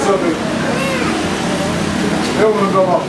something. Eu não dou mal.